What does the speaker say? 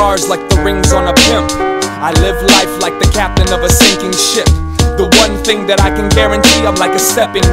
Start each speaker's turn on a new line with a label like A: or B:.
A: stars like the rings on a pimp. I live life like the captain of a sinking ship. The one thing that I can guarantee, I'm like a stepping